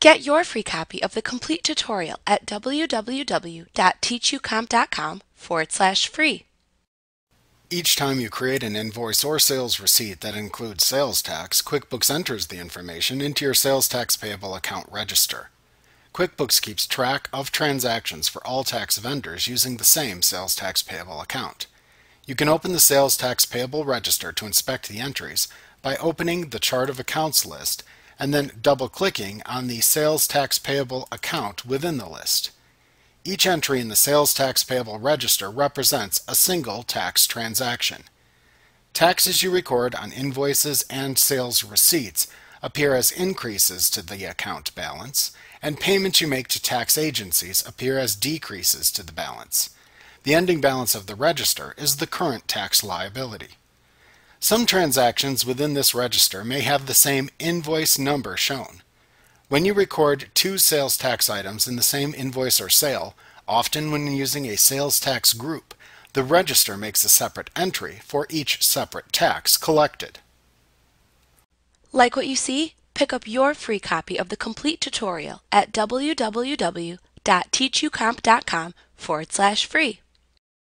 Get your free copy of the complete tutorial at www.teachucomp.com forward slash free. Each time you create an invoice or sales receipt that includes sales tax, QuickBooks enters the information into your sales tax payable account register. QuickBooks keeps track of transactions for all tax vendors using the same sales tax payable account. You can open the sales tax payable register to inspect the entries by opening the chart of accounts list and then double-clicking on the sales tax payable account within the list. Each entry in the sales tax payable register represents a single tax transaction. Taxes you record on invoices and sales receipts appear as increases to the account balance, and payments you make to tax agencies appear as decreases to the balance. The ending balance of the register is the current tax liability. Some transactions within this register may have the same invoice number shown. When you record two sales tax items in the same invoice or sale, often when using a sales tax group, the register makes a separate entry for each separate tax collected. Like what you see? Pick up your free copy of the complete tutorial at www.teachucomp.com forward slash free.